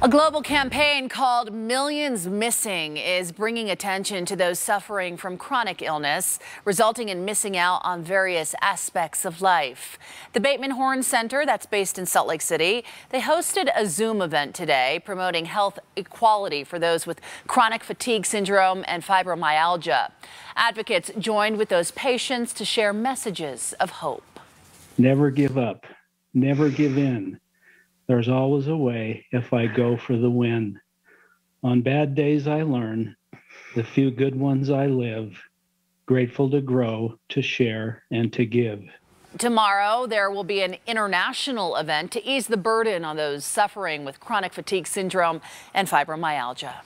A global campaign called Millions Missing is bringing attention to those suffering from chronic illness, resulting in missing out on various aspects of life. The Bateman Horn Center, that's based in Salt Lake City, they hosted a Zoom event today promoting health equality for those with chronic fatigue syndrome and fibromyalgia. Advocates joined with those patients to share messages of hope. Never give up, never give in. There's always a way if I go for the win. On bad days, I learn. The few good ones I live. Grateful to grow, to share, and to give. Tomorrow, there will be an international event to ease the burden on those suffering with chronic fatigue syndrome and fibromyalgia.